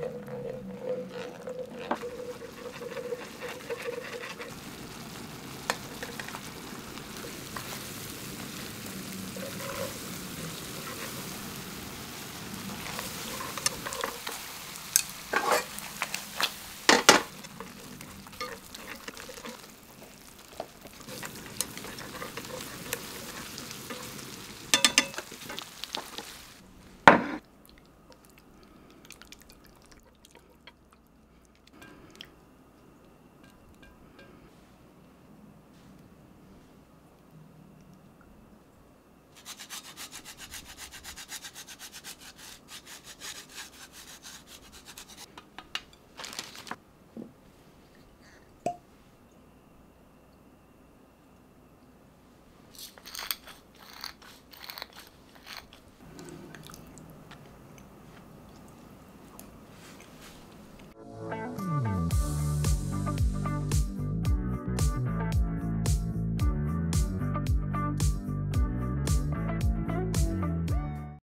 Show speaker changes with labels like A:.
A: Yeah, yeah.